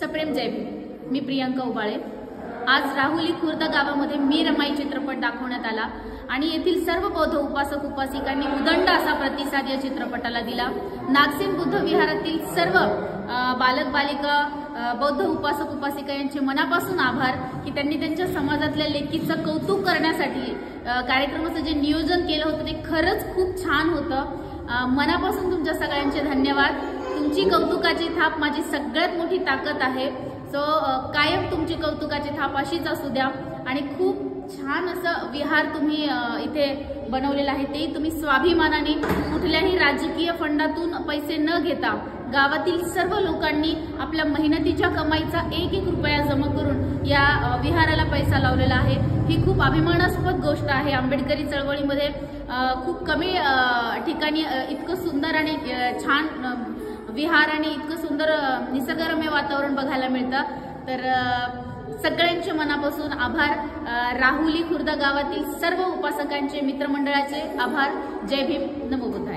सप्रेम जय भीम. मी प्रियांका उबाळे. आज राहुली खुर्द गावामध्ये मी रमाई चित्रपट दाखवण्यात आला आणि येथील सर्व बौद्ध उपासक उपासिकांनी उदंड असा प्रतिसाद या चित्रपटाला दिला. नागसेन बुद्ध विहारातील सर्व बालक बालिका बौद्ध उपासक उपासिका यांचे मनापासून आभार की त्यांनी त्यांच्या समाजातल्या लेखीचं कौतुक करण्यासाठी कार्यक्रमाचं जे नियोजन केलं होतं ते खरंच खूप छान होतं. मनापासून तुमच्या सगळ्यांचे धन्यवाद. तुमची कौतुकाची थाप माझी सगळ्यात मोठी ताकद आहे. सो कायम तुमची कौतुकाची थाप अशीच असू द्या. आणि खूप छान असं विहार तुम्ही इथे बनवलेलं आहे. तेही तुम्ही स्वाभिमानाने कुठल्याही राजकीय फंडातून पैसे न घेता गावातील सर्व लोकांनी आपल्या मेहनतीच्या कमाईचा एक एक रुपया जमा करून या विहाराला पैसा लावलेला आहे. ही खूप अभिमानास्पद गोष्ट आहे आंबेडकरी चळवळीमध्ये. खूप कमी ठिकाणी इतकं सुंदर आणि छान विहार आणि इतकं सुंदर निसर्गरम्य वातावरण बघायला मिळतं. तर सगळ्यांचे मनापासून आभार. राहुली खुर्द गावातील सर्व उपासकांचे मित्रमंडळाचे आभार. जय भीम. नमो बुद्धाय.